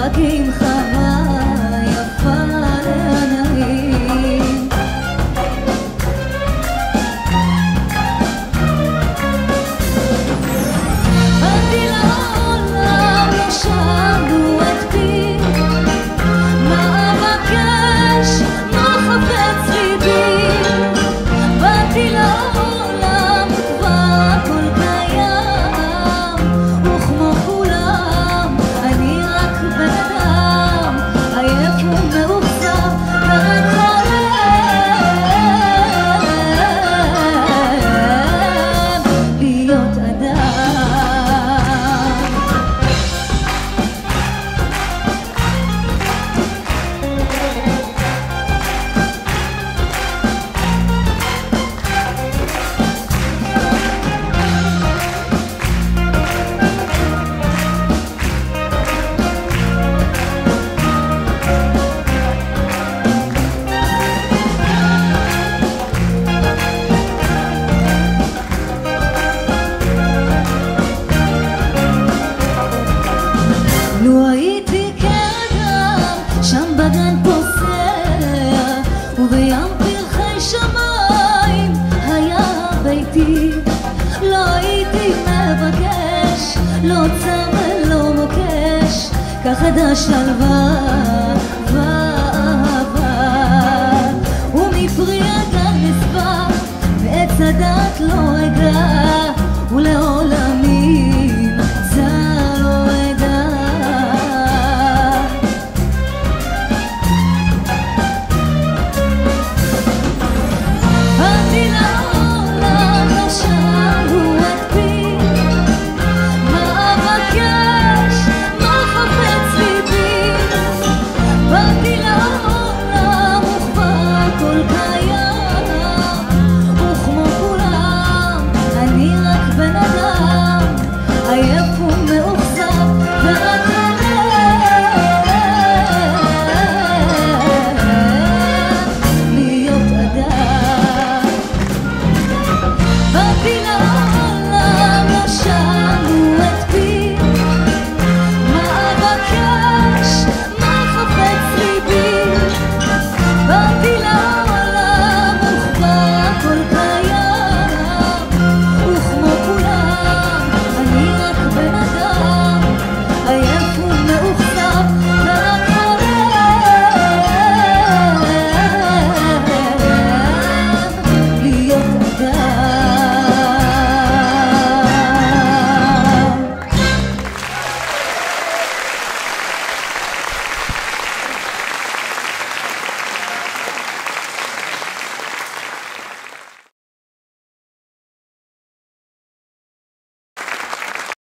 הדמך הזמר לא מוקש, כך עדה שלווה ואהבה. ומפרי הגר נספה, ועץ הדת לא אגע,